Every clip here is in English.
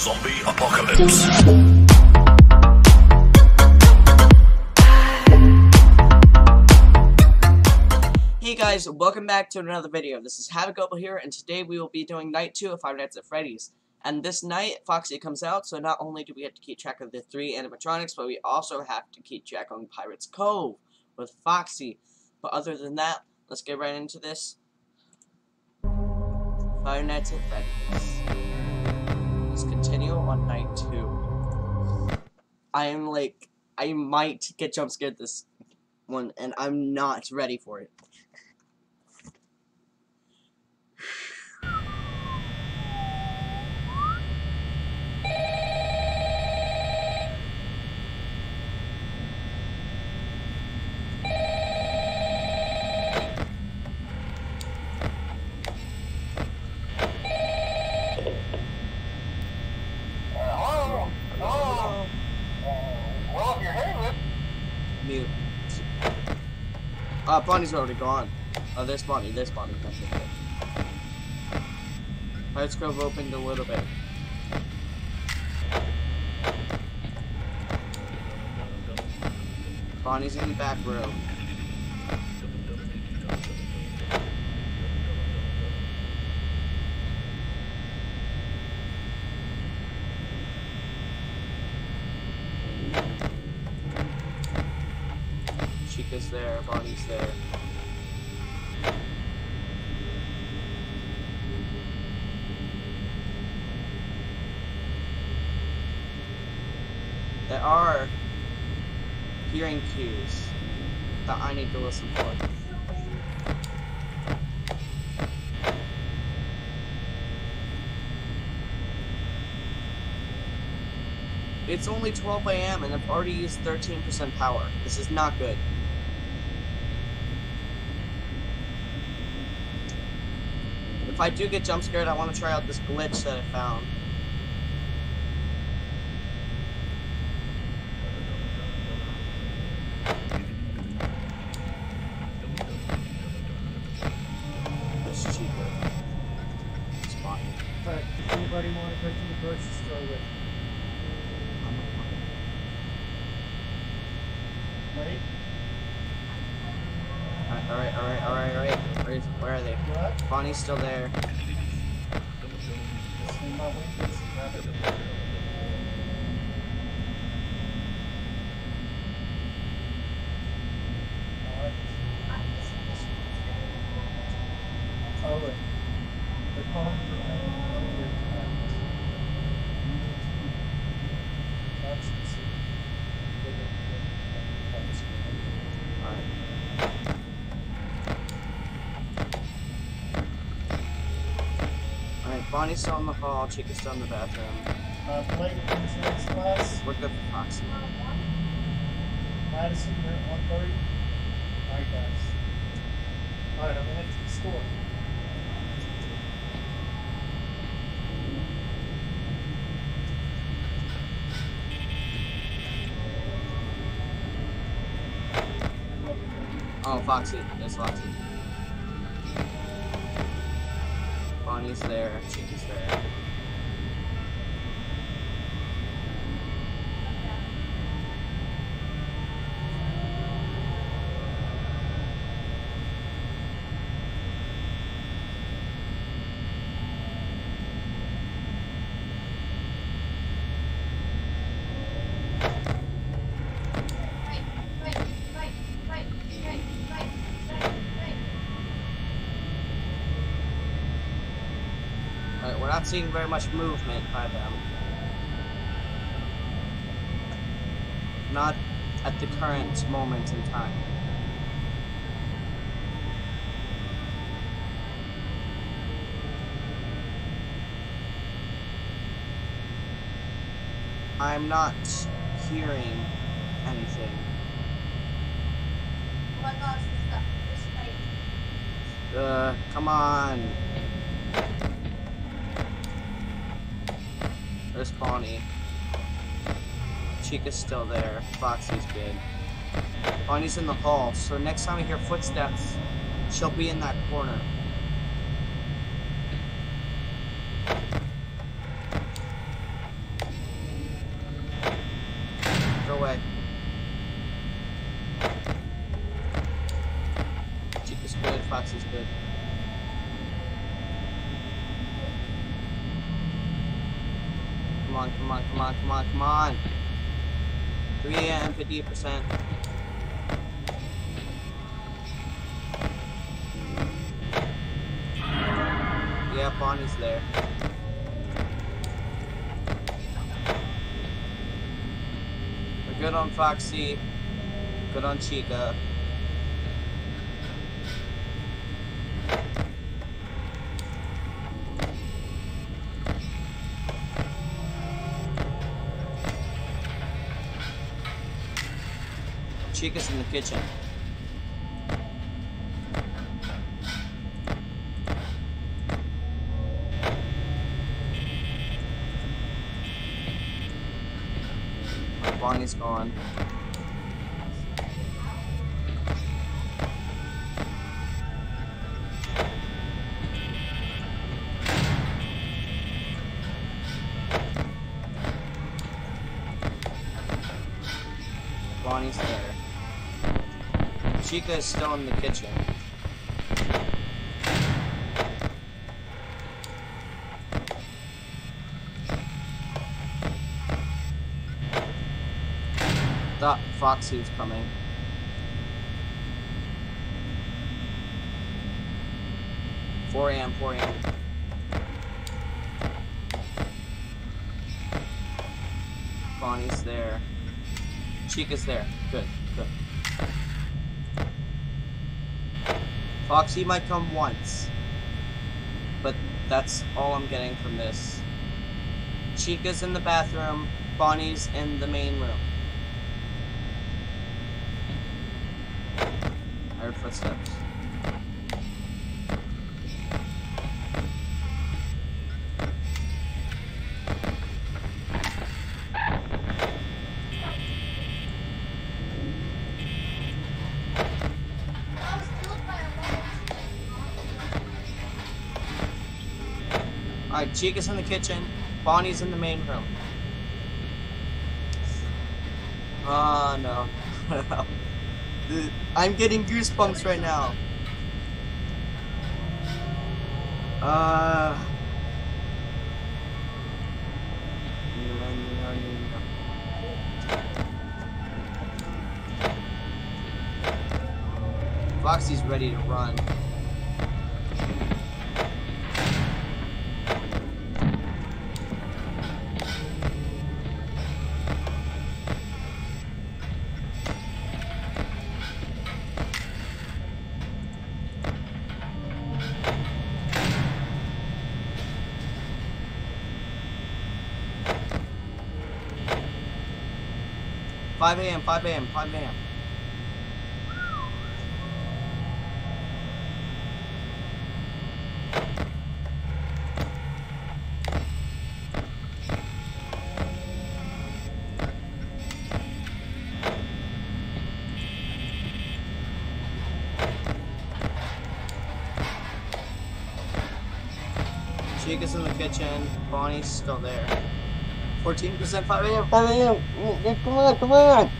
Zombie Apocalypse. Hey guys, welcome back to another video. This is Havoc here, and today we will be doing Night 2 of Five Nights at Freddy's. And this night, Foxy comes out, so not only do we have to keep track of the three animatronics, but we also have to keep track on Pirate's Cove with Foxy. But other than that, let's get right into this. Five Nights at Freddy's. Let's continue on Night 2. I am like, I might get jump scared this one, and I'm not ready for it. Hello? Hello? Well, if you're hearing Mute. Uh, Bonnie's already gone. Oh, there's Bonnie, there's okay. Pirates Cove opened a little bit. Bonnie's in the back room. Chica's there, Bonnie's there. There are hearing cues that I need to listen for. It's only 12 a.m. and I've already used 13% power. This is not good. If I do get jump scared, I want to try out this glitch that I found. That's cheaper. It's fine. But if anybody want to go to the grocery store with me, right? Alright, alright, alright, alright, alright. Where, where are they? Bonnie's still there. Just in my windows and grab it. Oh, wait. The calling for your That's the secret. That's Alright. Alright, Bonnie's still in the hall, Chica's still in the bathroom. Uh, Blake, insurance class. We're good for Foxy. Madison, you're at one thirty. Alright, guys. Alright, I'm gonna head to the store. Oh, Foxy. There's Foxy. Bonnie's there, Chica's there. Alright, we're not seeing very much movement by them. Not at the current moment in time. I'm not hearing anything. Oh my gosh, this stuff is like Uh, come on. There's Bonnie. Chica's still there. Foxy's good. Bonnie's in the hall, so next time I hear footsteps, she'll be in that corner. On, come on, come on, come on, come on. 3 a.m., 58%. Yeah, Bonnie's there. We're good on Foxy. Good on Chica. Chica's in the kitchen. Bonnie's gone. Bonnie's there. Chica is still in the kitchen. Thought Foxy was coming. Four AM, four AM. Bonnie's there. Chica's there. Good, good. Foxy might come once. But that's all I'm getting from this. Chica's in the bathroom, Bonnie's in the main room. I heard footsteps. Alright, Chica's in the kitchen, Bonnie's in the main room. Oh no. I'm getting goosebumps right now. Uh. Foxy's ready to run. Five a.m. Five a.m. Five a.m. Chica's in the kitchen. Bonnie's still there. 14% 5 a.m. 5 a.m. Come on, come on.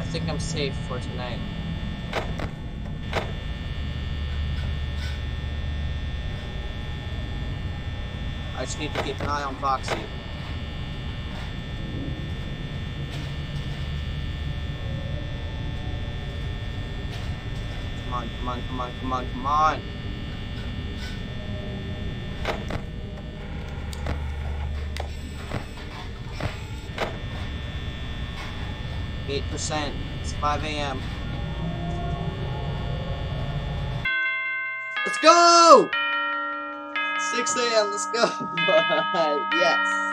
I think I'm safe for tonight. I just need to keep an eye on Foxy. Come on, come on, come on, come on, come on. Eight percent. It's 5 a.m. Let's go! 6 a.m. Let's go. yes.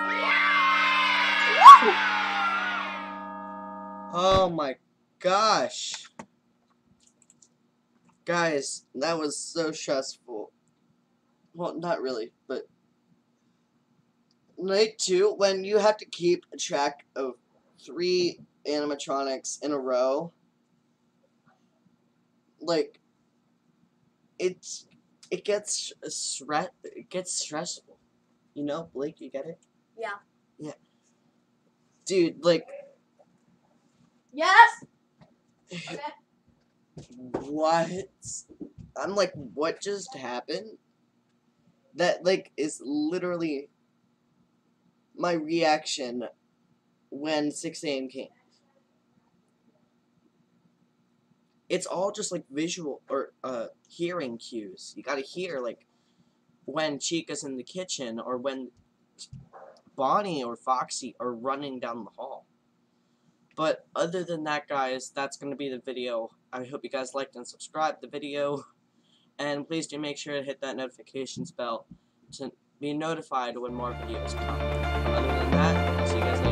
Oh my gosh. Guys, that was so stressful. Well, not really, but night two, when you have to keep track of three animatronics in a row, like it's it gets stre- it gets stressful. You know, Blake, you get it? Yeah. Yeah. Dude, like, Yes. Okay. What? I'm like, what just happened? That, like, is literally my reaction when 6 a.m. came. It's all just like visual or uh hearing cues. You gotta hear like when Chica's in the kitchen or when Bonnie or Foxy are running down the hall. But other than that, guys, that's going to be the video. I hope you guys liked and subscribed the video. And please do make sure to hit that notifications bell to be notified when more videos come. Other than that,